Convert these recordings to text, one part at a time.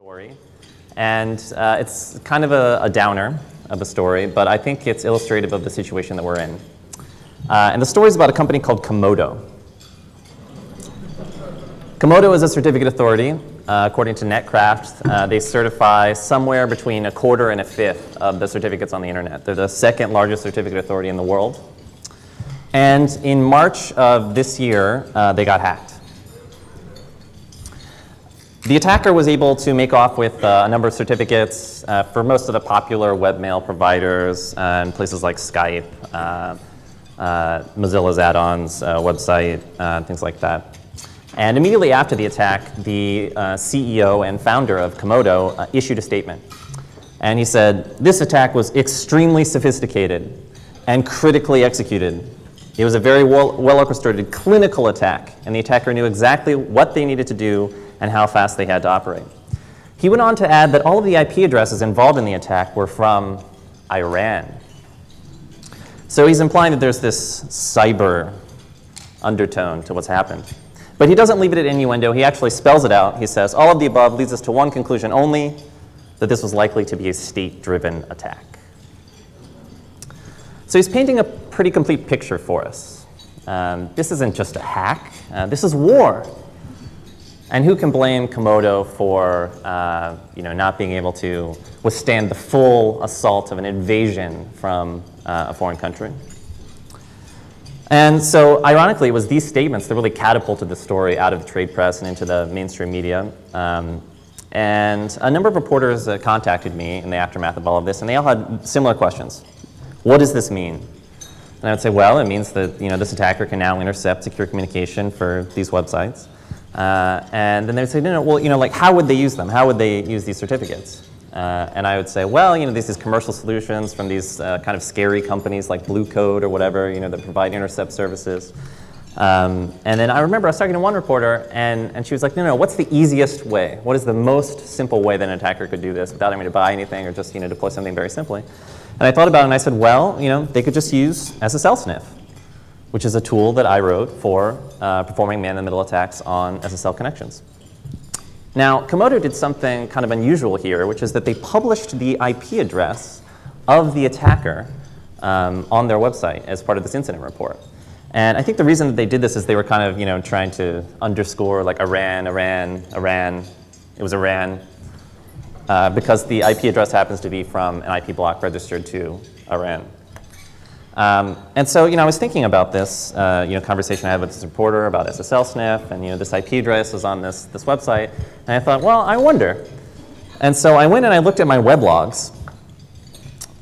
story. And uh, it's kind of a, a, downer of a story, but I think it's illustrative of the situation that we're in. Uh, and the story is about a company called Comodo. Comodo is a certificate authority. Uh, according to Netcraft, uh, they certify somewhere between a quarter and a fifth of the certificates on the internet. They're the second largest certificate authority in the world. And in March of this year, uh, they got hacked. The attacker was able to make off with uh, a number of certificates uh, for most of the popular webmail providers uh, and places like Skype, uh, uh, Mozilla's add-ons uh, website, things like that. And immediately after the attack, the CEO and founder of Comodo issued a statement. And he said, this attack was extremely sophisticated and critically executed. It was a very well, well orchestrated clinical attack, and the attacker knew exactly what they needed to do and how fast they had to operate. He went on to add that all of the IP addresses involved in the attack were from Iran. So he's implying that there's this cyber undertone to what's happened. But he doesn't leave it at innuendo. He actually spells it out. He says, all of the above leads us to one conclusion only, that this was likely to be a state-driven attack. So he's painting a pretty complete picture for us. Um, this isn't just a hack. Uh, this is war. And who can blame Comodo for uh, you know, not being able to withstand the full assault of an invasion from uh, a foreign country? And so, ironically, it was these statements that really catapulted the story out of the trade press and into the mainstream media. Um, and a number of reporters uh, contacted me in the aftermath of all of this, and they all had similar questions. What does this mean? And I would say, well, it means that you know, this attacker can now intercept secure communication for these websites. Uh, and then they would say, no, no, well, you know, like, how would they use them? How would they use these certificates? Uh, and I would say, well, you know, these commercial solutions from these uh, kind of scary companies like Blue Coat or whatever, you know, that provide intercept services. Um, and then I remember I was talking to one reporter, and, and she was like, no, no, what's the easiest way? What is the most simple way that an attacker could do this without having to buy anything or just, you know, deploy something very simply? And I thought about it, and I said, well, you know, they could just use SSL sniff which is a tool that I wrote for uh, performing man-in-the-middle attacks on SSL connections. Now, Comodo did something kind of unusual here, which is that they published the IP address of the attacker um, on their website as part of this incident report. And I think the reason that they did this is they were kind of, you know, trying to underscore like Iran, Iran, Iran. It was Iran uh, because the IP address happens to be from an IP block registered to Iran. Um, and so, you know, I was thinking about this, uh, you know, conversation I had with this reporter about SSL sniff, and you know, this IP address was on this this website, and I thought, well, I wonder. And so I went and I looked at my web logs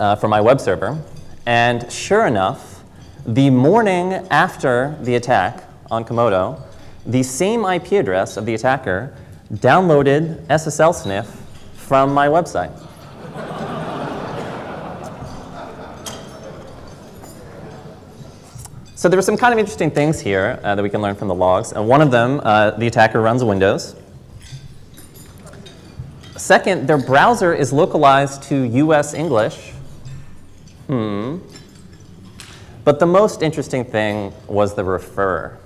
uh, for my web server, and sure enough, the morning after the attack on Comodo, the same IP address of the attacker downloaded SSL sniff from my website. So there are some kind of interesting things here uh, that we can learn from the logs. And one of them, uh, the attacker runs Windows. Second, their browser is localized to US English. Hmm. But the most interesting thing was the refer.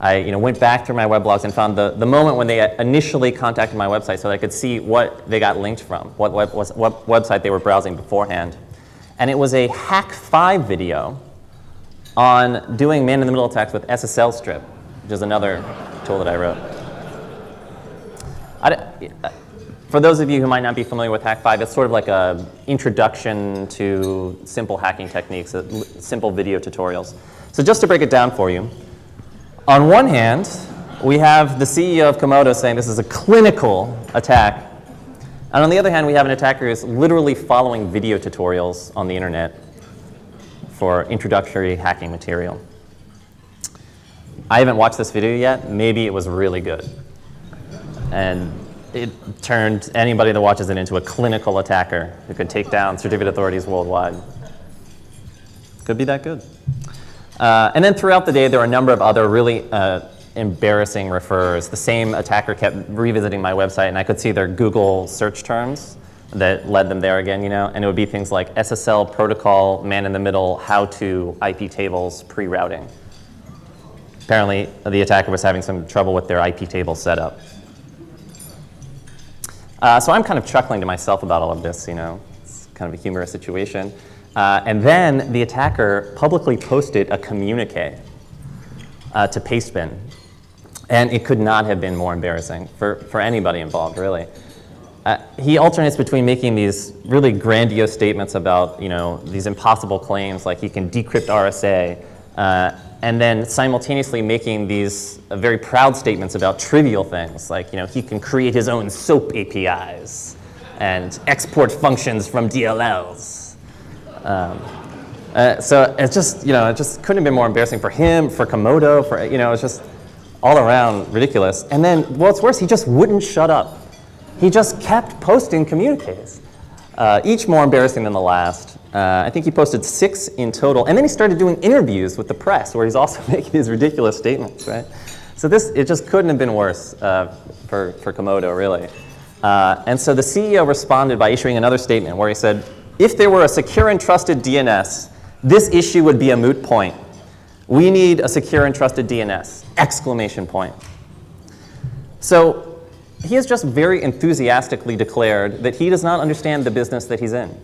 I you know, went back through my web logs and found the, the moment when they initially contacted my website so that I could see what they got linked from, what, web, what website they were browsing beforehand. And it was a Hak5 video on doing man-in-the-middle attacks with SSL strip, which is another tool that I wrote. I, for those of you who might not be familiar with Hak5, it's sort of like an introduction to simple hacking techniques, uh, simple video tutorials. So just to break it down for you, on one hand, we have the CEO of Comodo saying this is a clinical attack. And on the other hand, we have an attacker who's literally following video tutorials on the internet for introductory hacking material. I haven't watched this video yet. Maybe it was really good. And it turned anybody that watches it into a clinical attacker who could take down certificate authorities worldwide. Could be that good. Uh, and then throughout the day, there were a number of other really uh, embarrassing refers. The same attacker kept revisiting my website, and I could see their Google search terms that led them there again, you know, and it would be things like SSL protocol, man in the middle, how to IP tables pre-routing. Apparently, the attacker was having some trouble with their IP table setup. Uh, so I'm kind of chuckling to myself about all of this, you know, it's kind of a humorous situation. Uh, and then the attacker publicly posted a communique uh, to Pastebin. And it could not have been more embarrassing for, for anybody involved, really. Uh, he alternates between making these really grandiose statements about, you know, these impossible claims like he can decrypt RSA, uh, and then simultaneously making these uh, very proud statements about trivial things like, you know, he can create his own SOAP APIs and export functions from DLLs. Um, uh, so it just, you know, it just couldn't have been more embarrassing for him, for Comodo, for, you know, it's just all around ridiculous. And then, what's worse, he just wouldn't shut up. He just kept posting communiques, uh, each more embarrassing than the last. Uh, I think he posted six in total. And then he started doing interviews with the press where he's also making these ridiculous statements, right? So this, it just couldn't have been worse uh, for, for Comodo, really. Uh, and so the CEO responded by issuing another statement where he said, if there were a secure and trusted DNS, this issue would be a moot point. We need a secure and trusted DNS, exclamation point. So he has just very enthusiastically declared that he does not understand the business that he's in.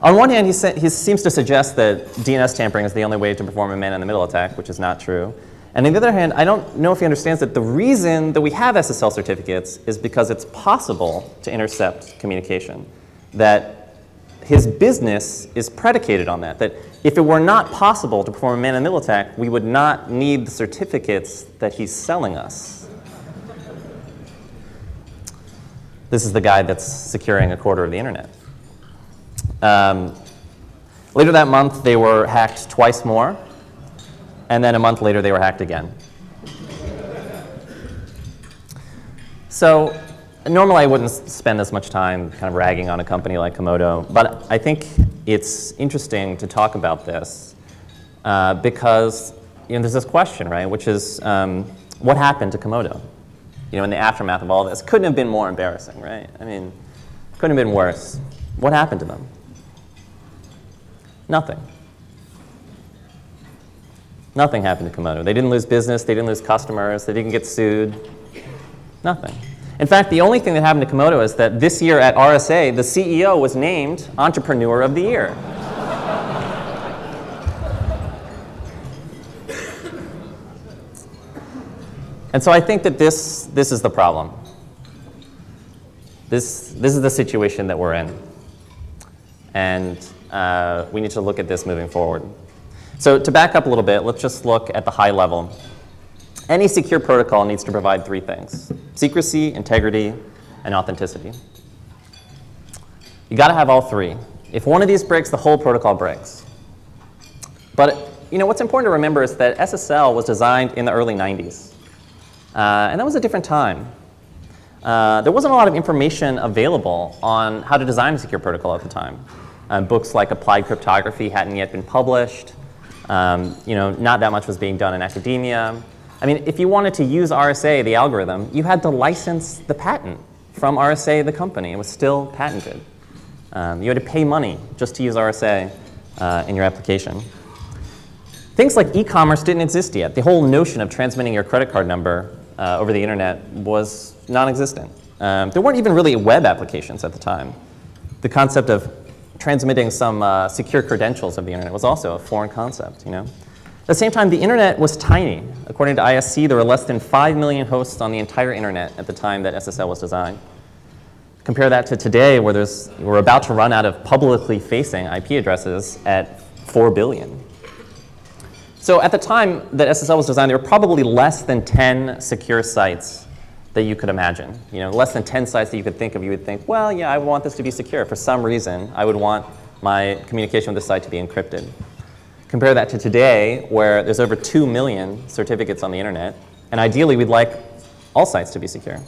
On one hand, he, he, seems to suggest that DNS tampering is the only way to perform a man-in-the-middle attack, which is not true. And on the other hand, I don't know if he understands that the reason that we have SSL certificates is because it's possible to intercept communication. That his business is predicated on that. That if it were not possible to perform a man-in-the-middle attack, we would not need the certificates that he's selling us. This is the guy that's securing a quarter of the internet. Um, later that month, they were hacked twice more, and then a month later, they were hacked again. So normally I wouldn't spend as much time kind of ragging on a company like Comodo, but I think it's interesting to talk about this uh, because you know, there's this question, right, which is um, what happened to Comodo? You know, in the aftermath of all this, couldn't have been more embarrassing, right? I mean, couldn't have been worse. What happened to them? Nothing. Nothing happened to Comodo. They didn't lose business, they didn't lose customers, they didn't get sued. Nothing. In fact, the only thing that happened to Comodo is that this year at RSA, the CEO was named Entrepreneur of the Year. and so I think that this, this is the problem. This, this is the situation that we're in. And uh, we need to look at this moving forward. So to back up a little bit, let's just look at the high level. Any secure protocol needs to provide three things, secrecy, integrity, and authenticity. You gotta have all three. If one of these breaks, the whole protocol breaks. But you know, what's important to remember is that SSL was designed in the early 90s. Uh, and that was a different time. Uh, there wasn't a lot of information available on how to design a secure protocol at the time. Uh, books like Applied Cryptography hadn't yet been published. Um, you know, not that much was being done in academia. I mean, if you wanted to use RSA, the algorithm, you had to license the patent from RSA, the company. It was still patented. Um, you had to pay money just to use RSA uh, in your application. Things like e-commerce didn't exist yet. The whole notion of transmitting your credit card number uh, over the internet was non-existent. Um, there weren't even really web applications at the time. The concept of transmitting some uh, secure credentials of the internet was also a foreign concept, you know. At the same time, the internet was tiny. According to ISC, there were less than 5 million hosts on the entire internet at the time that SSL was designed. Compare that to today, where there's, we're about to run out of publicly facing IP addresses at 4 billion. So at the time that SSL was designed, there were probably less than 10 secure sites that you could imagine. You know, less than 10 sites that you could think of, you would think, well, yeah, I want this to be secure. For some reason, I would want my communication with the site to be encrypted. Compare that to today, where there's over 2 million certificates on the internet, and ideally we'd like all sites to be secure.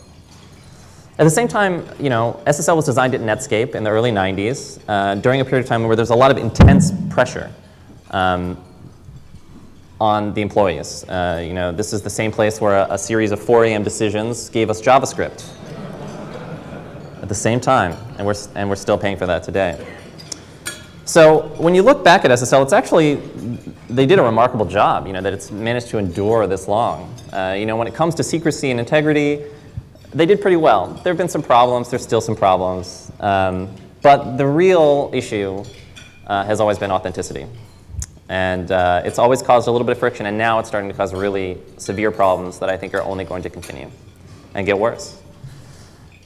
At the same time, you know, SSL was designed at Netscape in the early 90s uh, during a period of time where there's a lot of intense pressure. Um, on the employees. Uh, you know, this is the same place where a, a, series of 4 a.m. decisions gave us JavaScript at the same time, and we're, and we're still paying for that today. So when you look back at SSL, it's actually, they did a remarkable job, you know, that it's managed to endure this long. Uh, you know, when it comes to secrecy and integrity, they did pretty well. There have been some problems, there's still some problems. Um, but the real issue uh, has always been authenticity. And uh, it's always caused a little bit of friction, and now it's starting to cause really severe problems that I think are only going to continue and get worse.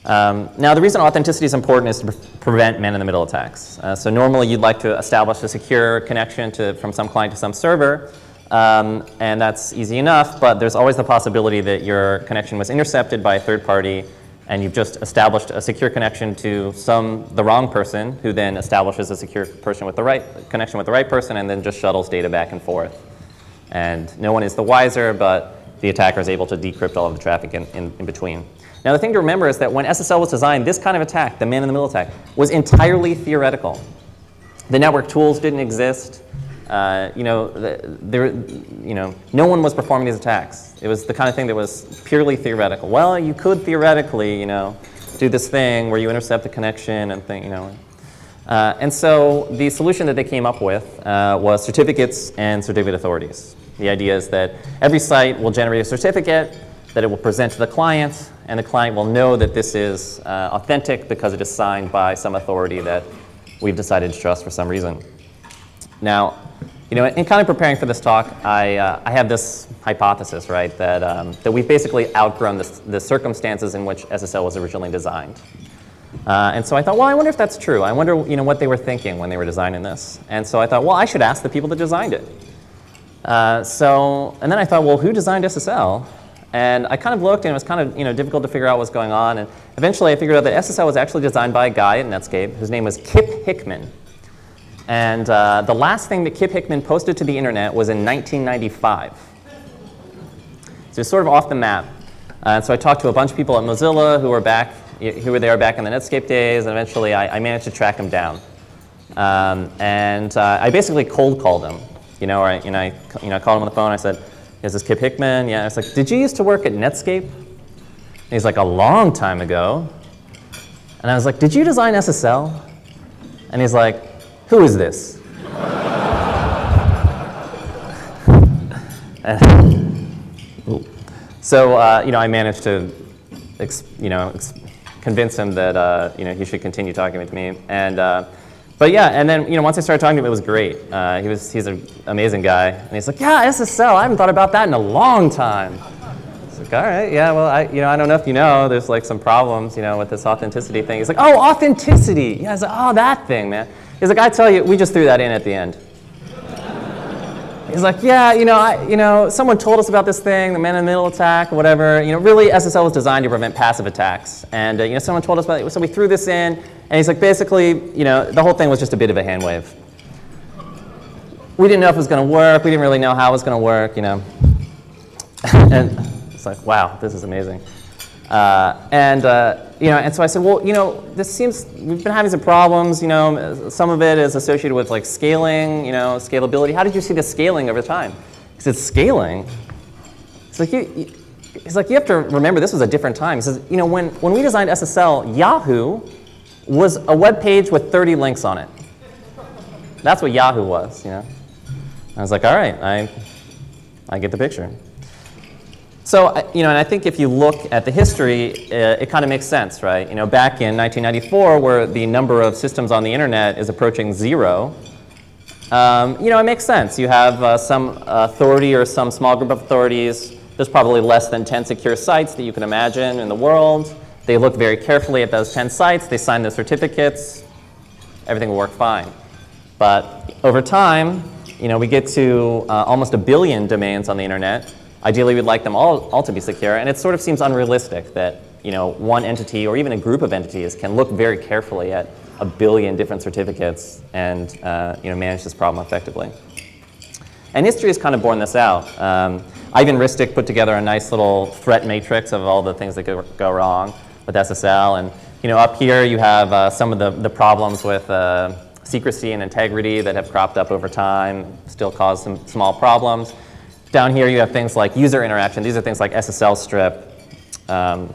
Um, now, the reason authenticity is important is to pre prevent man-in-the-middle attacks. Uh, so normally you'd like to establish a secure connection to, from some client to some server, um, and that's easy enough, but there's always the possibility that your connection was intercepted by a third party and you've just established a secure connection to some the wrong person who then establishes a secure person with the right connection with the right person and then just shuttles data back and forth. And no one is the wiser, but the attacker is able to decrypt all of the traffic in, in, in between. Now the thing to remember is that when SSL was designed, this kind of attack, the man-in-the-middle attack, was entirely theoretical. The network tools didn't exist. Uh, you know, there, you know, no one was performing these attacks. It was the kind of thing that was purely theoretical. Well, you could theoretically, you know, do this thing where you intercept the connection and thing, you know. Uh, and so the solution that they came up with uh, was certificates and certificate authorities. The idea is that every site will generate a certificate that it will present to the client, and the client will know that this is uh, authentic because it is signed by some authority that we've decided to trust for some reason. Now, you know, in kind of preparing for this talk, I, uh, I have this hypothesis, right, that, um, that we've basically outgrown this, the circumstances in which SSL was originally designed. Uh, and so I thought, well, I wonder if that's true. I wonder, you know, what they were thinking when they were designing this. And so I thought, well, I should ask the people that designed it. Uh, so, and then I thought, well, who designed SSL? And I kind of looked, and it was kind of, you know, difficult to figure out what's going on. And eventually, I figured out that SSL was actually designed by a guy at Netscape. whose name was Kipp Hickman. And uh, the last thing that Kipp Hickman posted to the internet was in 1995. So it's sort of off the map. Uh, so I talked to a bunch of people at Mozilla who were back, who were there back in the Netscape days, and eventually I, I managed to track him down. Um, and uh, I basically cold called him. You know, I, you know, I, you know, I called him on the phone. I said, "Is this Kipp Hickman?" Yeah. I was like, "Did you used to work at Netscape?" And he's like, "A long time ago." And I was like, "Did you design SSL?" And he's like, who is this? so, uh, you know, I managed to, you know, convince him that, uh, you know, he should continue talking with me. And, uh, but yeah, and then, you know, once I started talking to him, it was great. Uh, he was, he's an amazing guy. And he's like, yeah, SSL, I haven't thought about that in a long time. like, all right, yeah, well, I, you know, I don't know if you know, there's like some problems, you know, with this authenticity thing. He's like, oh, authenticity. Yeah, I was like, oh, that thing, man. He's like, I tell you, we just threw that in at the end. He's like, yeah, you know, I, you know, someone told us about this thing, the man-in-the-middle attack, whatever. You know, really, SSL was designed to prevent passive attacks, and uh, you know, someone told us about it, so we threw this in. And he's like, basically, you know, the whole thing was just a bit of a hand wave. We didn't know if it was going to work. We didn't really know how it was going to work, you know. and it's like, wow, this is amazing. Uh, and uh, you know, and so I said, well, you know, this seems we've been having some problems. You know, some of it is associated with like scaling, you know, scalability. How did you see the scaling over time? He said, scaling. It's like you, you He's like, you have to remember this was a different time. He says, you know, when, when we designed SSL, Yahoo was a web page with 30 links on it. That's what Yahoo was, you know. I was like, all right, I, I get the picture. So, you know, and I think if you look at the history, uh, it kind of makes sense, right? You know, back in 1994, where the number of systems on the internet is approaching zero, um, you know, it makes sense. You have uh, some authority or some small group of authorities. There's probably less than 10 secure sites that you can imagine in the world. They look very carefully at those 10 sites. They sign the certificates. Everything will work fine. But over time, you know, we get to uh, almost a billion domains on the internet. Ideally, we'd like them all, all to be secure, and it sort of seems unrealistic that you know, one entity or even a group of entities can look very carefully at a billion different certificates and uh, you know, manage this problem effectively. And history has kind of borne this out. Um, Ivan Ristic put together a nice little threat matrix of all the things that could go wrong with SSL. And you know, up here you have uh, some of the, the problems with uh, secrecy and integrity that have cropped up over time, still cause some small problems. Down here you have things like user interaction. These are things like SSL strip, um,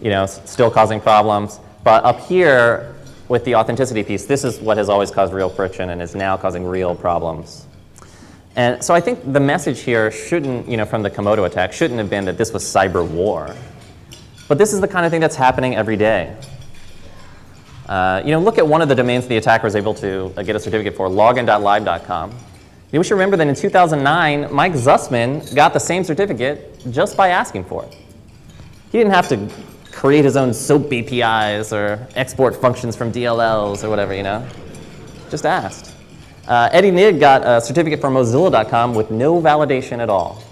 you know, still causing problems. But up here with the authenticity piece, this is what has always caused real friction and is now causing real problems. And so I think the message here shouldn't, you know, from the Comodo attack, shouldn't have been that this was cyber war. But this is the kind of thing that's happening every day. Uh, you know, look at one of the domains the attacker was able to uh, get a certificate for, login.live.com. You should remember that in 2009, Mike Zusman got the same certificate just by asking for it. He didn't have to create his own SOAP APIs or export functions from DLLs or whatever, you know. Just asked. Uh, Eddy Nigg got a certificate from Mozilla.com with no validation at all.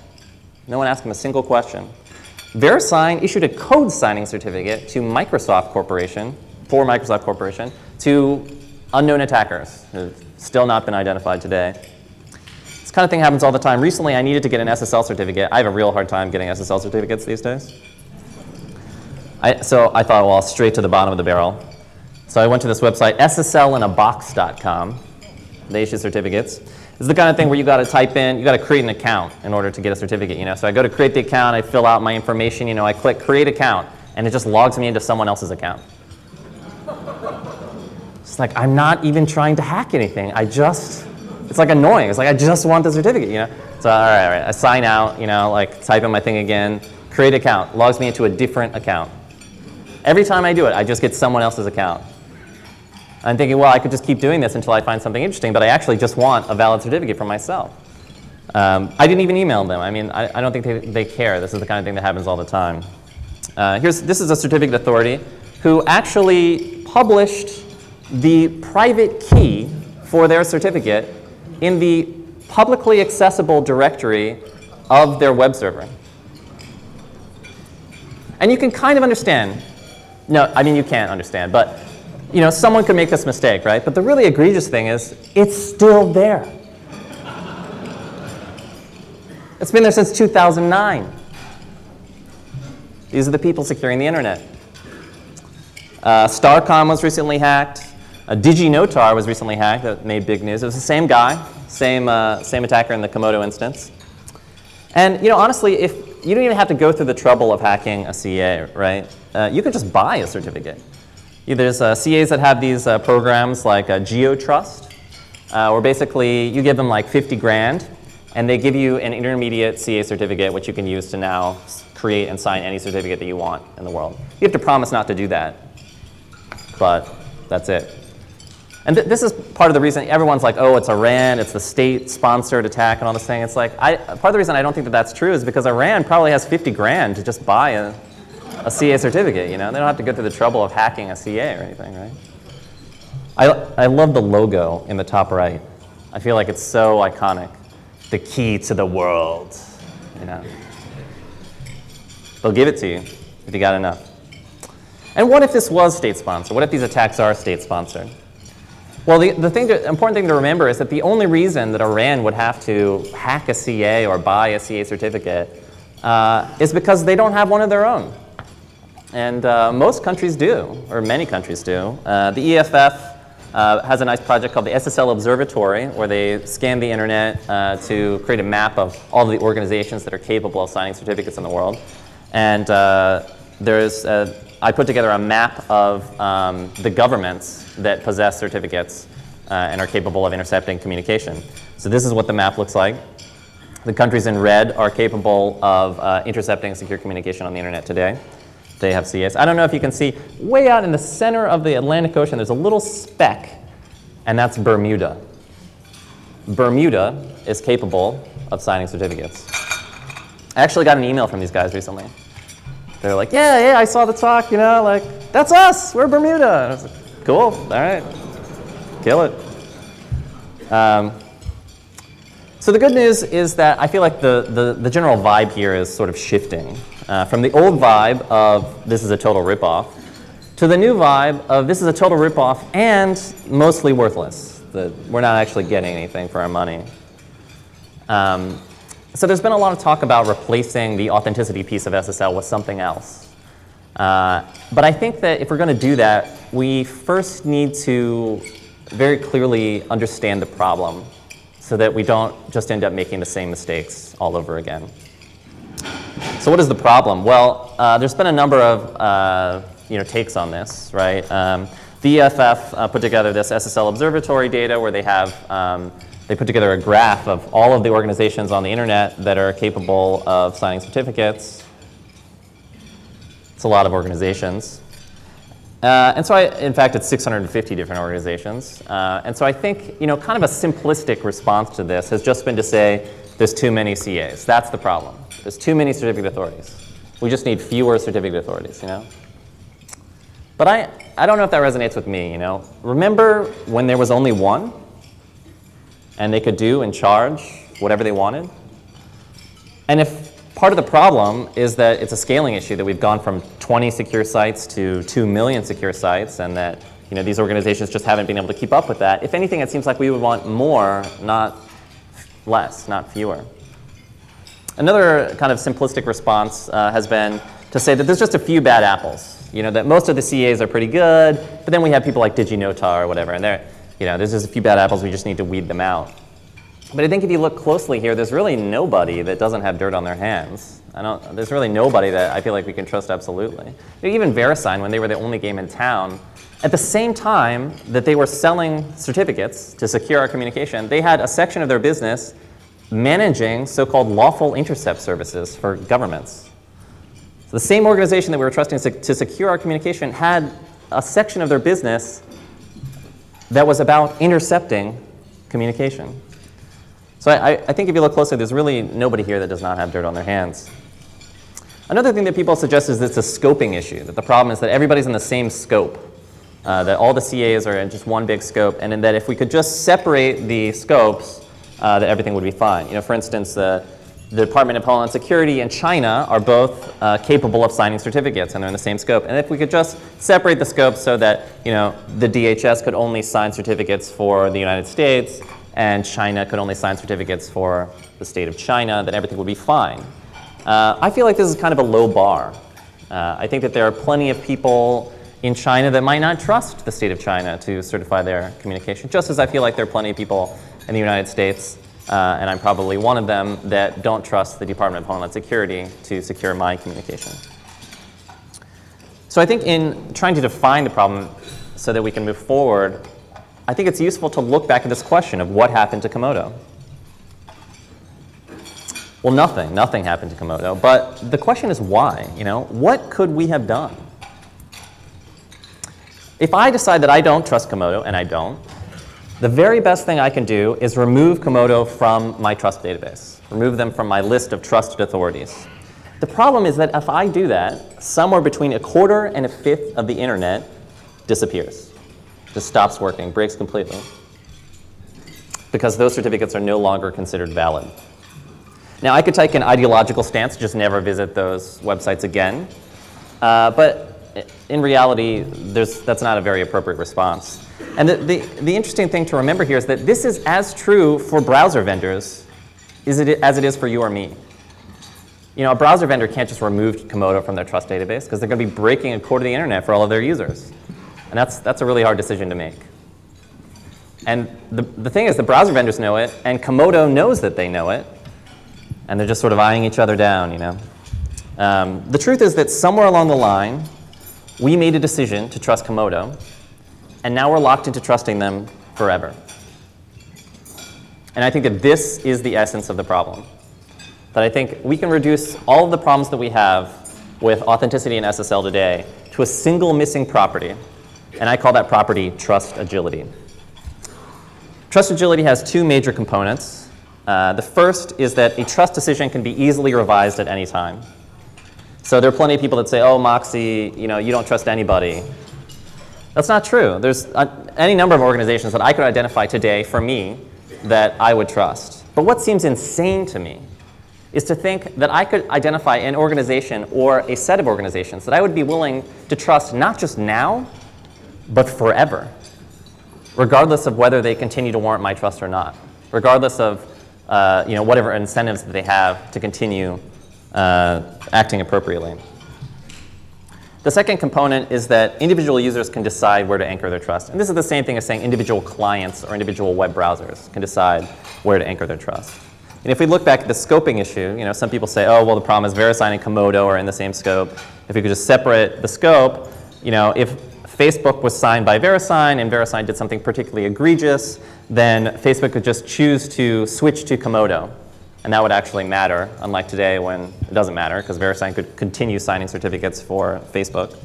No one asked him a single question. VeriSign issued a code signing certificate to Microsoft Corporation, for Microsoft Corporation, to unknown attackers who have still not been identified today. This kind of thing happens all the time. Recently, I needed to get an SSL certificate. I have a real hard time getting SSL certificates these days. I, so I thought, well, straight to the bottom of the barrel. So I went to this website, sslinabox.com. They issue certificates. This is the kind of thing where you got to type in, you got to create an account in order to get a certificate. You know, so I go to create the account, I fill out my information. You know, I click create account, and it just logs me into someone else's account. It's like I'm not even trying to hack anything. I just, it's like annoying. It's like I just want the certificate. You know, so all right, all right. I sign out. You know, like type in my thing again, create account, logs me into a different account. Every time I do it, I just get someone else's account. I'm thinking, well, I could just keep doing this until I find something interesting, but I actually just want a valid certificate for myself. Um, I didn't even email them. I mean, I, I don't think they, they, care. This is the kind of thing that happens all the time. Uh, here's, this is a certificate authority who actually published the private key for their certificate in the publicly accessible directory of their web server. And you can kind of understand. No, I mean, you can't understand, but you know, someone could make this mistake, right? But the really egregious thing is, it's still there. It's been there since 2009. These are the people securing the internet. Uh, StartCom was recently hacked. Uh, DigiNotar was recently hacked. That made big news. It was the same guy, same, uh, same attacker in the Comodo instance. And you know, honestly, if you don't even have to go through the trouble of hacking a CA, right? Uh, you can just buy a certificate. There's uh, CAs that have these uh, programs like uh, GeoTrust, uh, where basically you give them like 50 grand, and they give you an intermediate CA certificate, which you can use to now create and sign any certificate that you want in the world. You have to promise not to do that, but that's it. And th this is part of the reason everyone's like, oh, it's Iran, it's the state-sponsored attack and all this thing. It's like, I, part of the reason I don't think that that's true is because Iran probably has 50 grand to just buy a a CA certificate, you know? They don't have to go through the trouble of hacking a CA or anything, right? I, I love the logo in the top right. I feel like it's so iconic. The key to the world, you know? They'll give it to you if you got enough. And what if this was state-sponsored? What if these attacks are state-sponsored? Well, the, the thing to, important thing to remember is that the only reason that Iran would have to hack a CA or buy a CA certificate uh, is because they don't have one of their own. And uh, most countries do, or many countries do. Uh, the EFF uh, has a nice project called the SSL Observatory, where they scan the internet uh, to create a map of all the organizations that are capable of signing certificates in the world. And uh, there's, I put together a map of um, the governments that possess certificates uh, and are capable of intercepting communication. So this is what the map looks like. The countries in red are capable of intercepting secure communication on the internet today they have CAs. I don't know if you can see way out in the center of the Atlantic Ocean, there's a little speck, and that's Bermuda. Bermuda is capable of signing certificates. I actually got an email from these guys recently. They're like, yeah, yeah, I saw the talk, you know, like, that's us, we're Bermuda. And I was like, cool, all right, kill it. Um, so the good news is that I feel like the, the, the general vibe here is sort of shifting. Uh, from the old vibe of this is a total ripoff to the new vibe of this is a total ripoff and mostly worthless. That we're not actually getting anything for our money. Um, so there's been a lot of talk about replacing the authenticity piece of SSL with something else. Uh, but I think that if we're going to do that, we first need to very clearly understand the problem so that we don't just end up making the same mistakes all over again. So what is the problem? Well, uh, there's been a number of uh, you know, takes on this, right? Um, the EFF uh, put together this SSL observatory data where they have, um, they put together a graph of all of the organizations on the internet that are capable of signing certificates. It's a lot of organizations. Uh, and so I, in fact, it's 650 different organizations. Uh, and so I think, you know, kind of a simplistic response to this has just been to say, there's too many CAs. That's the problem. There's too many certificate authorities. We just need fewer certificate authorities, you know? But I, I don't know if that resonates with me, you know? Remember when there was only one? And they could do and charge whatever they wanted? And if part of the problem is that it's a scaling issue, that we've gone from 20 secure sites to 2 million secure sites, and that you know, these organizations just haven't been able to keep up with that. If anything, it seems like we would want more, not less, not fewer. Another kind of simplistic response uh, has been to say that there's just a few bad apples. You know, that most of the CAs are pretty good, but then we have people like DigiNotar or whatever, and they're, you know, there's just a few bad apples, we just need to weed them out. But I think if you look closely here, there's really nobody that doesn't have dirt on their hands. I don't, there's really nobody that I feel like we can trust absolutely. Even VeriSign, when they were the only game in town, at the same time that they were selling certificates to secure our communication, they had a section of their business managing so-called lawful intercept services for governments. So the same organization that we were trusting to secure our communication had a section of their business that was about intercepting communication. So I, I, think if you look closely, there's really nobody here that does not have dirt on their hands. Another thing that people suggest is it's a scoping issue, that the problem is that everybody's in the same scope, uh, that all the CAs are in just one big scope, and that if we could just separate the scopes, uh, that everything would be fine. You know, for instance, the Department of Homeland Security and China are both uh, capable of signing certificates, and they're in the same scope. And if we could just separate the scopes so that you know the DHS could only sign certificates for the United States, and China could only sign certificates for the state of China, then everything would be fine. Uh, I feel like this is kind of a low bar. Uh, I think that there are plenty of people in China that might not trust the state of China to certify their communication, just as I feel like there are plenty of people in the United States, uh, and I'm probably one of them, that don't trust the Department of Homeland Security to secure my communication. So I think in trying to define the problem so that we can move forward, I think it's useful to look back at this question of what happened to Comodo. Well, nothing. Nothing happened to Comodo, But the question is why? You know, what could we have done? If I decide that I don't trust Comodo, and I don't, the very best thing I can do is remove Comodo from my trust database, remove them from my list of trusted authorities. The problem is that if I do that, somewhere between a quarter and a fifth of the internet disappears just stops working, breaks completely, because those certificates are no longer considered valid. Now, I could take an ideological stance, just never visit those websites again, uh, but in reality, that's not a very appropriate response. And the, the, the, interesting thing to remember here is that this is as true for browser vendors as it, as it is for you or me. You know, a browser vendor can't just remove Comodo from their trust database because they're going to be breaking a core of the internet for all of their users. And that's, that's a really hard decision to make. And the, the thing is, the browser vendors know it, and Comodo knows that they know it, and they're just sort of eyeing each other down, you know. Um, the truth is that somewhere along the line, we made a decision to trust Comodo, and now we're locked into trusting them forever. And I think that this is the essence of the problem. That I think we can reduce all of the problems that we have with authenticity in SSL today to a single missing property and I call that property trust agility. Trust agility has two major components. Uh, the first is that a trust decision can be easily revised at any time. So there are plenty of people that say, oh, Moxie, you know, you don't trust anybody. That's not true. There's uh, any number of organizations that I could identify today for me that I would trust. But what seems insane to me is to think that I could identify an organization or a set of organizations that I would be willing to trust not just now, but forever, regardless of whether they continue to warrant my trust or not, regardless of uh, you know, whatever incentives that they have to continue uh, acting appropriately. The second component is that individual users can decide where to anchor their trust. And this is the same thing as saying individual clients or individual web browsers can decide where to anchor their trust. And if we look back at the scoping issue, you know, some people say, oh, well, the problem is VeriSign and Comodo are in the same scope. If we could just separate the scope, you know, if Facebook was signed by VeriSign and VeriSign did something particularly egregious, then Facebook could just choose to switch to Comodo and that would actually matter, unlike today when it doesn't matter, because VeriSign could continue signing certificates for Facebook.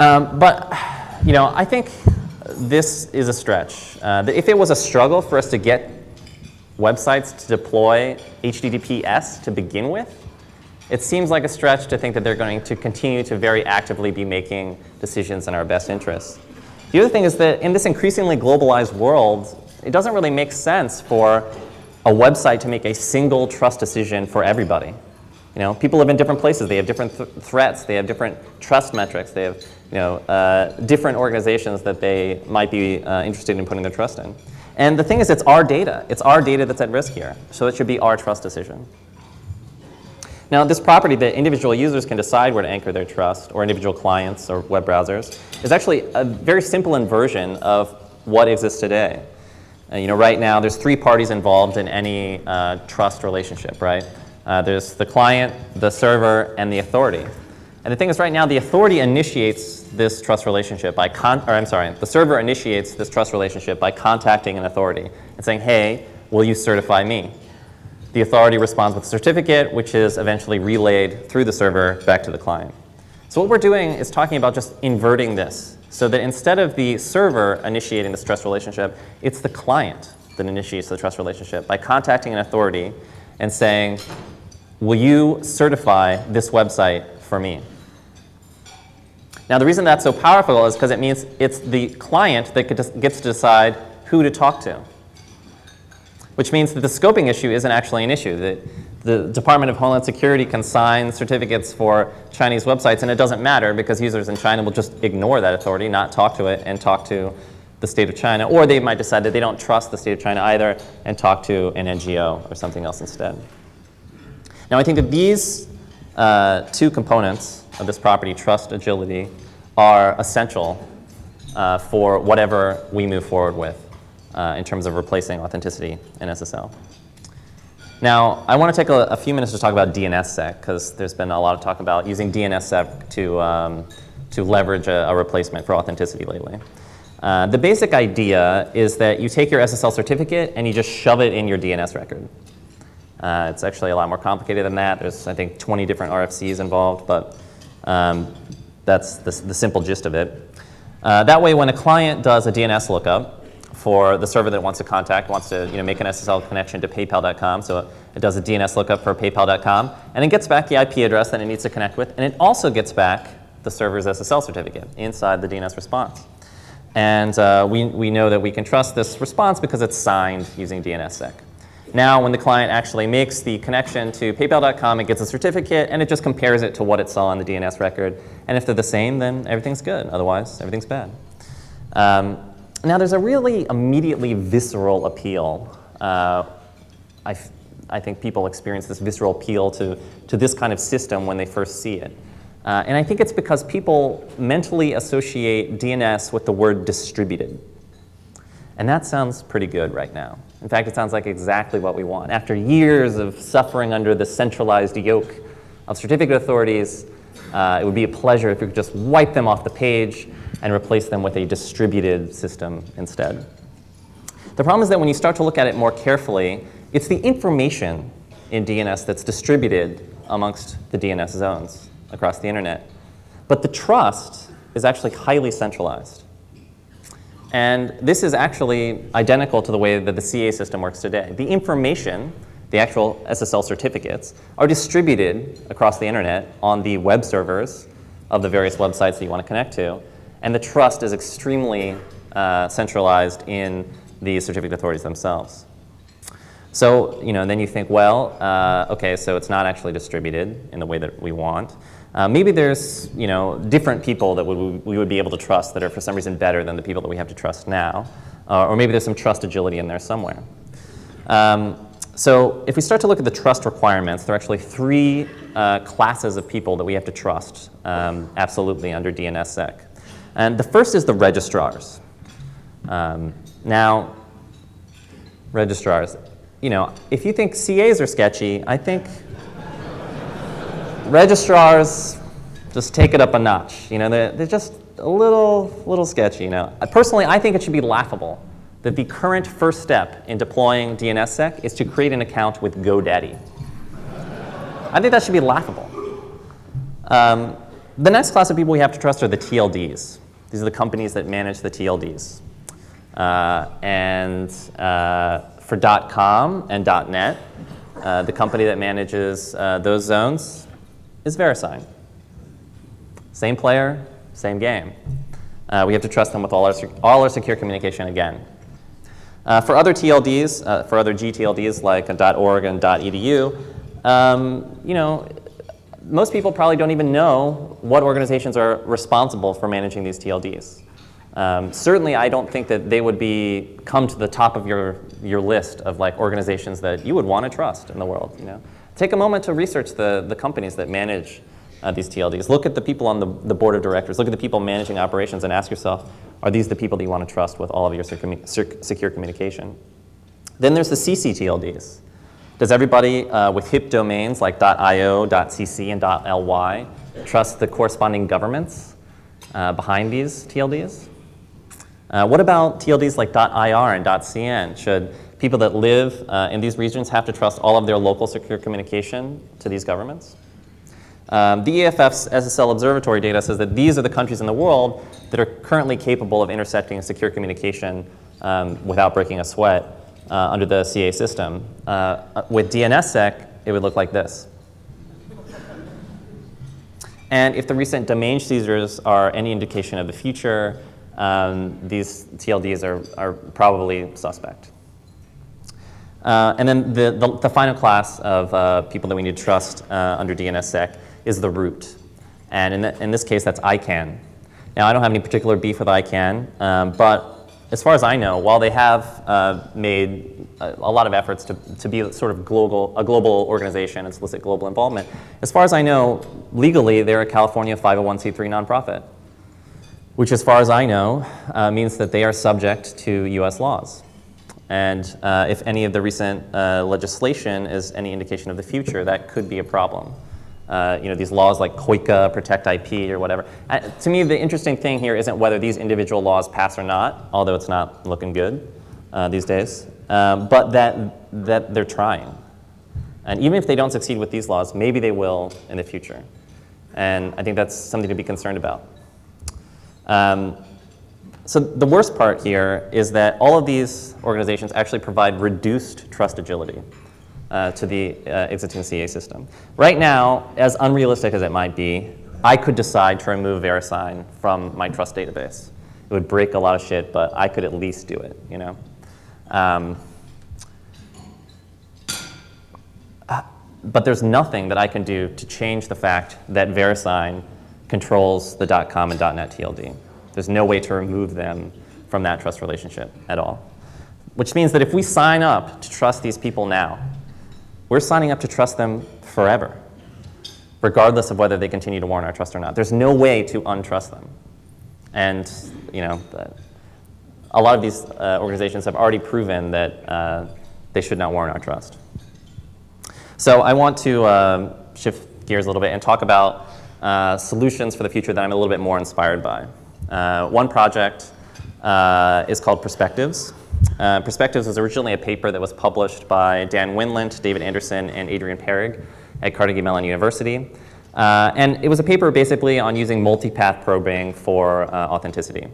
Um, but, you know, I think this is a stretch. Uh, if it was a struggle for us to get websites to deploy HTTPS to begin with, it seems like a stretch to think that they're going to continue to very actively be making decisions in our best interests. The other thing is that in this increasingly globalized world, it doesn't really make sense for a website to make a single trust decision for everybody. You know, people live in different places. They have different th threats. They have different trust metrics. They have, you know, uh, different organizations that they might be uh, interested in putting their trust in. And the thing is, it's our data. It's our data that's at risk here. So it should be our trust decision. Now, this property that individual users can decide where to anchor their trust, or individual clients or web browsers, is actually a very simple inversion of what exists today. Uh, you know, right now, there's three parties involved in any uh, trust relationship, right? Uh, there's the client, the server, and the authority. And the thing is, right now, the authority initiates this trust relationship by con, or I'm sorry, the server initiates this trust relationship by contacting an authority and saying, hey, will you certify me? The authority responds with a certificate, which is eventually relayed through the server back to the client. So what we're doing is talking about just inverting this, so that instead of the server initiating this trust relationship, it's the client that initiates the trust relationship by contacting an authority and saying, will you certify this website for me? Now the reason that's so powerful is because it means it's the client that gets to decide who to talk to. Which means that the scoping issue isn't actually an issue. That the Department of Homeland Security can sign certificates for Chinese websites and it doesn't matter because users in China will just ignore that authority, not talk to it, and talk to the state of China. Or they might decide that they don't trust the state of China either and talk to an NGO or something else instead. Now I think that these uh, two components of this property, trust, agility, are essential uh, for whatever we move forward with uh, in terms of replacing authenticity in SSL. Now, I want to take a, a, few minutes to talk about DNSSEC because there's been a lot of talk about using DNSSEC to, um, to leverage a, a, replacement for authenticity lately. Uh, the basic idea is that you take your SSL certificate and you just shove it in your DNS record. Uh, it's actually a lot more complicated than that. There's, I think, 20 different RFCs involved, but um, that's the, the, simple gist of it. Uh, that way, when a client does a DNS lookup for the server that wants to contact, wants to you know, make an SSL connection to paypal.com, so it does a DNS lookup for paypal.com, and it gets back the IP address that it needs to connect with, and it also gets back the server's SSL certificate inside the DNS response. And uh, we, we know that we can trust this response because it's signed using DNSSEC. Now, when the client actually makes the connection to paypal.com, it gets a certificate and it just compares it to what it saw on the DNS record. And if they're the same, then everything's good. Otherwise, everything's bad. Um, now, there's a really immediately visceral appeal. Uh, I, think people experience this visceral appeal to, to this kind of system when they first see it. Uh, and I think it's because people mentally associate DNS with the word distributed. And that sounds pretty good right now. In fact, it sounds like exactly what we want. After years of suffering under the centralized yoke of certificate authorities, uh, it would be a pleasure if we could just wipe them off the page and replace them with a distributed system instead. The problem is that when you start to look at it more carefully, it's the information in DNS that's distributed amongst the DNS zones across the internet. But the trust is actually highly centralized. And this is actually identical to the way that the CA system works today. The information, the actual SSL certificates, are distributed across the internet on the web servers of the various websites that you want to connect to. And the trust is extremely uh, centralized in the certificate authorities themselves. So, you know, then you think, well, uh, okay, so it's not actually distributed in the way that we want. Uh, maybe there's you know, different people that we would be able to trust that are for some reason better than the people that we have to trust now. Uh, or maybe there's some trust agility in there somewhere. Um, so if we start to look at the trust requirements, there are actually three uh, classes of people that we have to trust um, absolutely under DNSSEC. And the first is the registrars. Um, now, registrars, you know, if you think CAs are sketchy, I think registrars just take it up a notch. You know, they're, they're just a little, little sketchy. You know, personally, I think it should be laughable that the current first step in deploying DNSSEC is to create an account with GoDaddy. I think that should be laughable. Um, the next class of people we have to trust are the TLDs. These are the companies that manage the TLDs. Uh, and uh, for .com and .net, uh, the company that manages uh, those zones is VeriSign. Same player, same game. We have to trust them with all our, all our secure communication again. Uh, for other TLDs, uh, for other GTLDs like .org and .edu, um, you know, most people probably don't even know what organizations are responsible for managing these TLDs. Um, certainly, I don't think that they would be come to the top of your, your list of like organizations that you would want to trust in the world. You know, take a moment to research the, the companies that manage uh, these TLDs. Look at the people on the, the board of directors. Look at the people managing operations and ask yourself, are these the people that you want to trust with all of your secure communication? Then there's the CCTLDs. Does everybody uh, with HIP domains like .io, .cc, and .ly trust the corresponding governments uh, behind these TLDs? Uh, what about TLDs like .ir and .cn? Should people that live uh, in these regions have to trust all of their local secure communication to these governments? Um, the EFF's SSL observatory data says that these are the countries in the world that are currently capable of intercepting secure communication um, without breaking a sweat uh, under the CA system. Uh, with DNSSEC, it would look like this. And if the recent domain seizures are any indication of the future, um, these TLDs are, are probably suspect. Uh, and then the, the, the, final class of uh, people that we need to trust uh, under DNSSEC is the root. And in, the, in, this case, that's ICANN. Now, I don't have any particular beef with ICANN, um, but as far as I know, while they have uh, made a, a, lot of efforts to, to be sort of global, a global organization and solicit global involvement, as far as I know, legally, they're a California 501c3 nonprofit which as far as I know uh, means that they are subject to US laws. And uh, if any of the recent uh, legislation is any indication of the future, that could be a problem. Uh, you know, these laws like COICA, Protect IP, or whatever. Uh, to me, the interesting thing here isn't whether these individual laws pass or not, although it's not looking good uh, these days, um, but that, that they're trying. And even if they don't succeed with these laws, maybe they will in the future. And I think that's something to be concerned about. Um, so the worst part here is that all of these organizations actually provide reduced trust agility uh, to the uh, existing CA system. Right now, as unrealistic as it might be, I could decide to remove VeriSign from my trust database. It would break a lot of shit, but I could at least do it, you know? Um, uh, but there's nothing that I can do to change the fact that VeriSign controls the .com and .net TLD. There's no way to remove them from that trust relationship at all. Which means that if we sign up to trust these people now, we're signing up to trust them forever, regardless of whether they continue to warrant our trust or not. There's no way to untrust them. And, you know, a lot of these uh, organizations have already proven that uh, they should not warrant our trust. So I want to uh, shift gears a little bit and talk about uh, solutions for the future that I'm a little bit more inspired by. Uh, one project uh, is called Perspectives. Uh, Perspectives was originally a paper that was published by Dan Wendlandt, David Andersen, and Adrian Perrig at Carnegie Mellon University. Uh, and it was a paper basically on using multipath probing for uh, authenticity.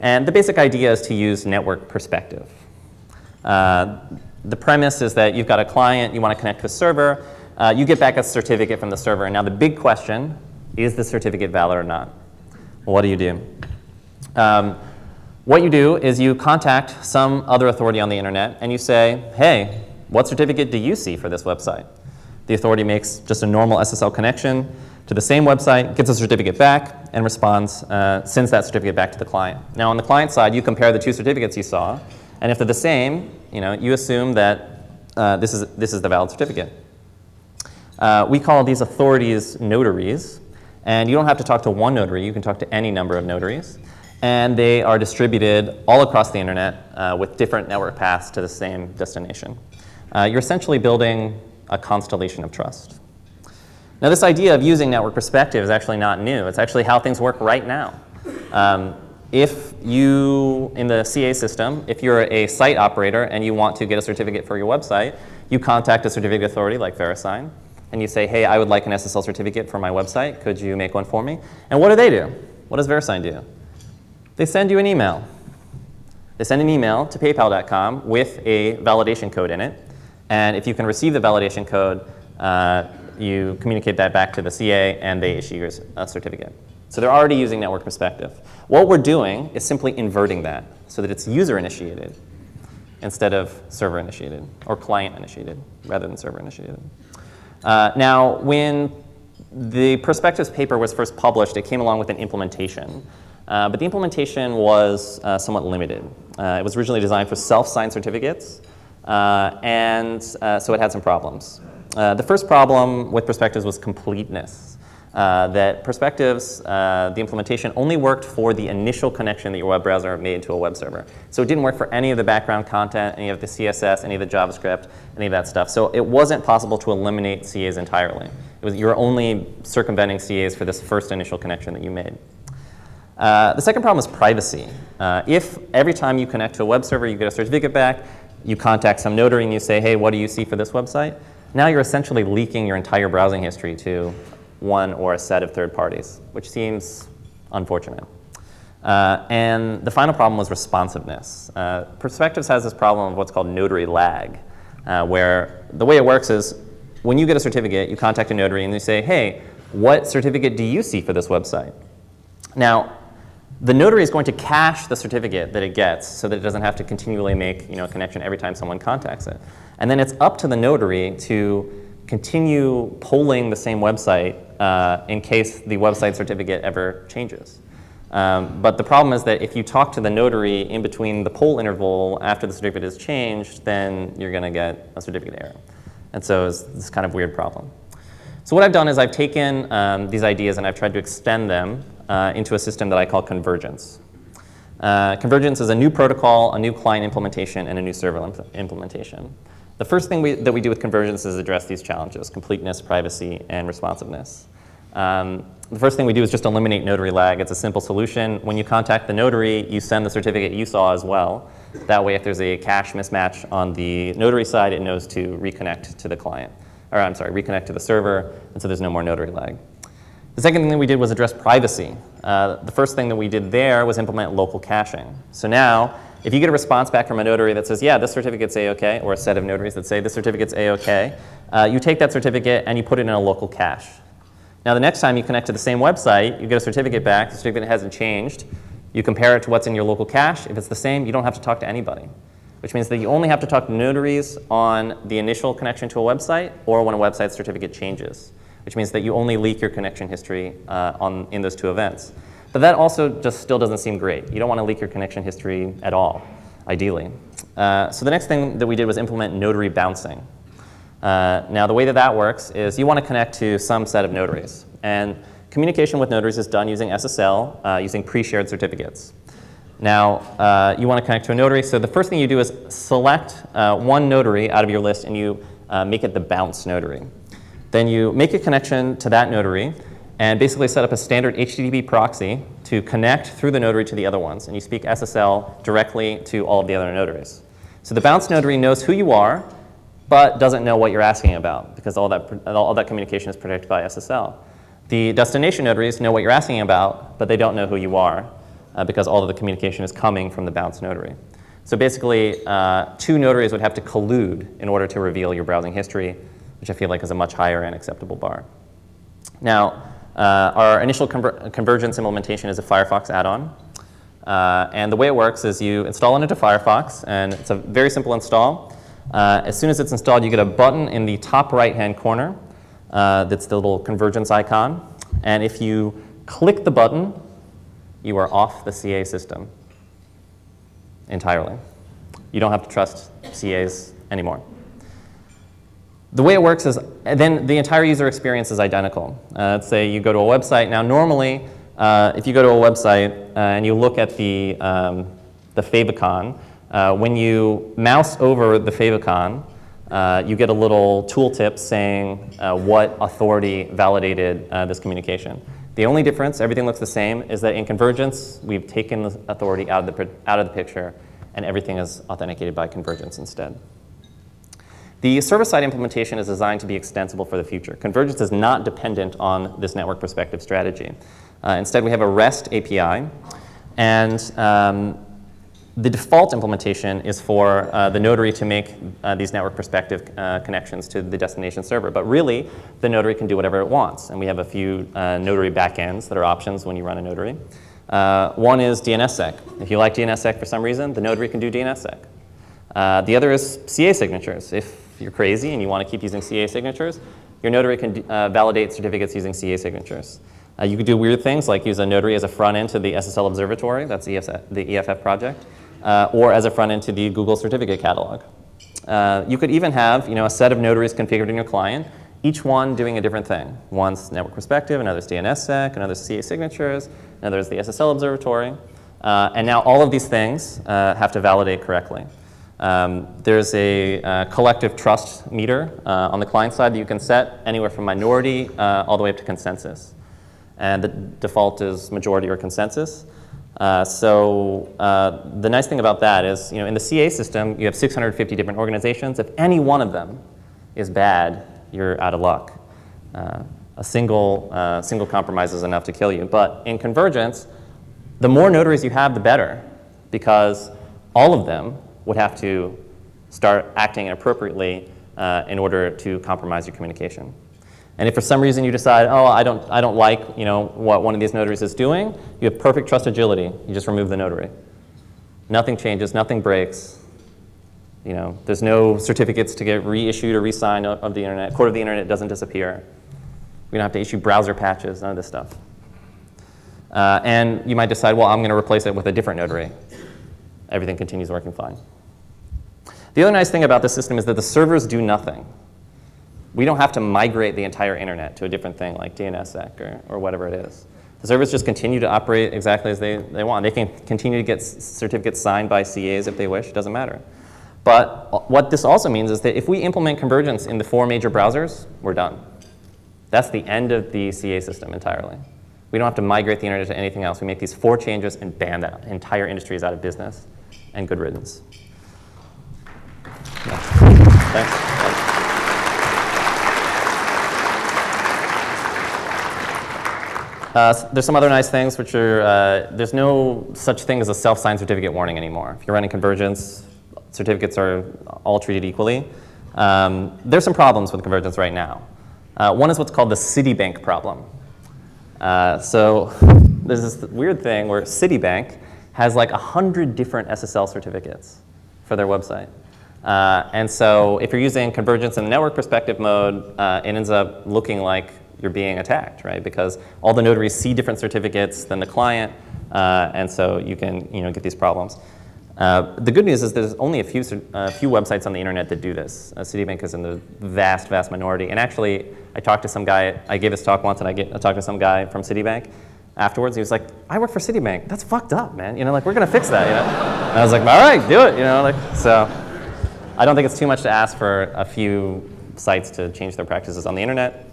And the basic idea is to use network perspective. the premise is that you've got a client, you want to connect to a server, you get back a certificate from the server. And now the big question is the certificate valid or not? What do you do? Um, what you do is you contact some other authority on the internet and you say, hey, what certificate do you see for this website? The authority makes just a normal SSL connection to the same website, gets a certificate back, and responds, uh, sends that certificate back to the client. Now on the client side, you compare the two certificates you saw, and if they're the same, you know, you assume that uh, this, is, this is the valid certificate. Uh, we call these authorities notaries, and you don't have to talk to one notary, you can talk to any number of notaries. And they are distributed all across the internet uh, with different network paths to the same destination. Uh, you're essentially building a constellation of trust. Now, this idea of using network perspective is actually not new. It's actually how things work right now. Um, if you, in the CA system, if you're a site operator and you want to get a certificate for your website, you contact a certificate authority like VeriSign, and you say, hey, I would like an SSL certificate for my website. Could you make one for me? And what do they do? What does VeriSign do? They send you an email. They send an email to paypal.com with a validation code in it. And if you can receive the validation code, uh, you communicate that back to the CA and they issue your certificate. So they're already using network perspective. What we're doing is simply inverting that so that it's user initiated instead of server initiated or client initiated rather than server initiated. Uh, now, when the perspectives paper was first published, it came along with an implementation. Uh, but the implementation was uh, somewhat limited. Uh, it was originally designed for self-signed certificates, uh, and uh, so it had some problems. the first problem with perspectives was completeness. Uh, that Perspectives, uh, the implementation, only worked for the initial connection that your web browser made to a web server. So it didn't work for any of the background content, any of the CSS, any of the JavaScript, any of that stuff. So it wasn't possible to eliminate CAs entirely. It was, you were only circumventing CAs for this first initial connection that you made. Uh, the second problem is privacy. Uh, if every time you connect to a web server, you get a certificate back, you contact some notary and you say, hey, what do you see for this website? Now you're essentially leaking your entire browsing history to one or a set of third parties, which seems unfortunate. Uh, and the final problem was responsiveness. Uh, Perspectives has this problem of what's called notary lag, uh, where the way it works is when you get a certificate, you contact a notary and you say, hey, what certificate do you see for this website? Now, the notary is going to cache the certificate that it gets so that it doesn't have to continually make you know, a connection every time someone contacts it. And then it's up to the notary to continue polling the same website uh, in case the website certificate ever changes. Um, but the problem is that if you talk to the notary in between the poll interval after the certificate is changed, then you're going to get a certificate error. And so it's this kind of weird problem. So what I've done is I've taken um, these ideas and I've tried to extend them uh, into a system that I call convergence. Uh, convergence is a new protocol, a new client implementation, and a new server imp implementation. The first thing we, that we do with convergence is address these challenges, completeness, privacy, and responsiveness. Um, the first thing we do is just eliminate notary lag. It's a simple solution. When you contact the notary, you send the certificate you saw as well. That way, if there's a cache mismatch on the notary side, it knows to reconnect to the client. Or I'm sorry, reconnect to the server, and so there's no more notary lag. The second thing that we did was address privacy. Uh, the first thing that we did there was implement local caching. So now, if you get a response back from a notary that says, yeah, this certificate's A-OK, or a set of notaries that say this certificate's A-OK, uh, you take that certificate and you put it in a local cache. Now the next time you connect to the same website, you get a certificate back, the certificate hasn't changed, you compare it to what's in your local cache. If it's the same, you don't have to talk to anybody, which means that you only have to talk to notaries on the initial connection to a website or when a website certificate changes, which means that you only leak your connection history uh, on, in those two events. But that also just still doesn't seem great. You don't want to leak your connection history at all, ideally. Uh, so the next thing that we did was implement notary bouncing. Uh, now the way that that works is you want to connect to some set of notaries. And communication with notaries is done using SSL, uh, using pre-shared certificates. Now, uh, you want to connect to a notary, so the first thing you do is select uh, one notary out of your list and you uh, make it the bounce notary. Then you make a connection to that notary, and basically set up a standard HTTP proxy to connect through the notary to the other ones. And you speak SSL directly to all of the other notaries. So the bounce notary knows who you are, but doesn't know what you're asking about because all that, all that communication is protected by SSL. The destination notaries know what you're asking about, but they don't know who you are uh, because all of the communication is coming from the bounce notary. So basically, uh, two notaries would have to collude in order to reveal your browsing history, which I feel like is a much higher and acceptable bar. Now, uh, our initial conver convergence implementation is a Firefox add-on. Uh, and the way it works is you install it into Firefox, and it's a very simple install. Uh, as soon as it's installed, you get a button in the top right-hand corner uh, that's the little convergence icon. And if you click the button, you are off the CA system entirely. You don't have to trust CAs anymore. The way it works is then the entire user experience is identical. Uh, let's say you go to a website. Now, normally, uh, if you go to a website uh, and you look at the, um, the favicon, uh, when you mouse over the favicon, uh, you get a little tooltip saying uh, what authority validated this communication. The only difference, everything looks the same, is that in convergence, we've taken the authority out of the, out of the picture, and everything is authenticated by convergence instead. The server-side implementation is designed to be extensible for the future. Convergence is not dependent on this network perspective strategy. Uh, instead, we have a REST API, and um, the default implementation is for uh, the notary to make uh, these network perspective uh, connections to the destination server. But really, the notary can do whatever it wants. And we have a few uh, notary backends that are options when you run a notary. Uh, one is DNSSEC. If you like DNSSEC for some reason, the notary can do DNSSEC. Uh, the other is CA signatures. If you're crazy and you want to keep using CA signatures, your notary can validate certificates using CA signatures. Uh, you could do weird things like use a notary as a front end to the SSL Observatory, that's EFF, the EFF project, uh, or as a front end to the Google Certificate Catalog. Uh, you could even have you know, a set of notaries configured in your client, each one doing a different thing. One's network perspective, another's DNSSEC, another's CA signatures, another's the SSL Observatory. Uh, and now all of these things uh, have to validate correctly. Um, there's a uh, collective trust meter uh, on the client side that you can set anywhere from minority uh, all the way up to consensus and the default is majority or consensus. Uh, so uh, the nice thing about that is, you know, in the CA system, you have 650 different organizations. If any one of them is bad, you're out of luck. Uh, a single, single compromise is enough to kill you. But in convergence, the more notaries you have, the better, because all of them would have to start acting appropriately uh, in order to compromise your communication. And if for some reason you decide, oh, I don't, I don't like you know, what one of these notaries is doing, you have perfect trust agility. You just remove the notary. Nothing changes, nothing breaks. You know, there's no certificates to get reissued or re-signed of the internet. Court of the internet doesn't disappear. We don't have to issue browser patches, none of this stuff. Uh, and you might decide, well, I'm going to replace it with a different notary. Everything continues working fine. The other nice thing about the system is that the servers do nothing we don't have to migrate the entire internet to a different thing like DNSSEC or, or whatever it is. The servers just continue to operate exactly as they, they want. They can continue to get certificates signed by CAs if they wish, it doesn't matter. But what this also means is that if we implement convergence in the four major browsers, we're done. That's the end of the CA system entirely. We don't have to migrate the internet to anything else. We make these four changes and bam, that entire industry is out of business and good riddance. Yeah. Thanks. Uh, there's some other nice things, which are, uh, there's no such thing as a self-signed certificate warning anymore. If you're running convergence, certificates are all treated equally. Um, there's some problems with convergence right now. Uh, one is what's called the Citibank problem. Uh, so there's this weird thing where Citibank has like 100 different SSL certificates for their website. Uh, and so if you're using convergence in the network perspective mode, uh, it ends up looking like you're being attacked, right? Because all the notaries see different certificates than the client, uh, and so you can you know, get these problems. Uh, the good news is there's only a few, uh, few websites on the internet that do this. Uh, Citibank is in the vast, vast minority. And actually, I talked to some guy, I gave this talk once, and I, get, I talked to some guy from Citibank afterwards. He was like, I work for Citibank. That's fucked up, man. You know, like, we're going to fix that, you know? And I was like, all right, do it, you know? Like, so I don't think it's too much to ask for a few sites to change their practices on the internet.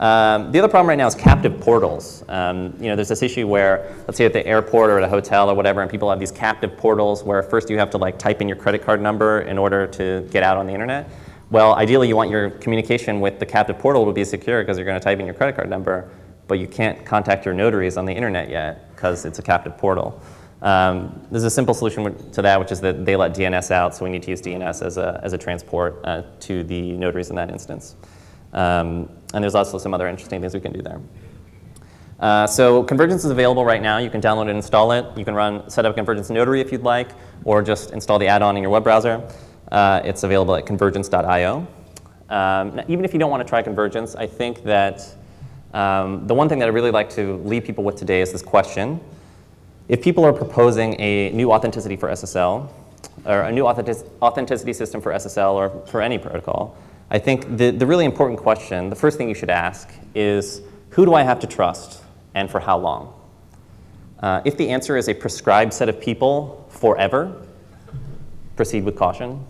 Um, the other problem right now is captive portals. Um, you know, there's this issue where, let's say at the airport or at a hotel or whatever, and people have these captive portals where first you have to like type in your credit card number in order to get out on the internet. Well, ideally you want your communication with the captive portal to be secure because you're going to type in your credit card number, but you can't contact your notaries on the internet yet because it's a captive portal. Um, there's a simple solution to that, which is that they let DNS out, so we need to use DNS as a, as a transport uh, to the notaries in that instance. Um, and there's also some other interesting things we can do there. Uh, so Convergence is available right now. You can download and install it. You can run set up Convergence Notary if you'd like, or just install the add-on in your web browser. Uh, it's available at convergence.io. Um, even if you don't want to try Convergence, I think that um, the one thing that I really like to leave people with today is this question. If people are proposing a new authenticity for SSL, or a new authentic authenticity system for SSL or for any protocol, I think the, the really important question, the first thing you should ask is, who do I have to trust and for how long? Uh, if the answer is a prescribed set of people forever, proceed with caution.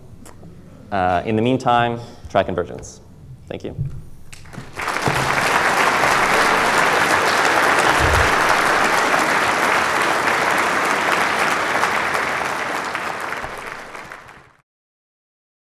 Uh, in the meantime, try convergence. Thank you.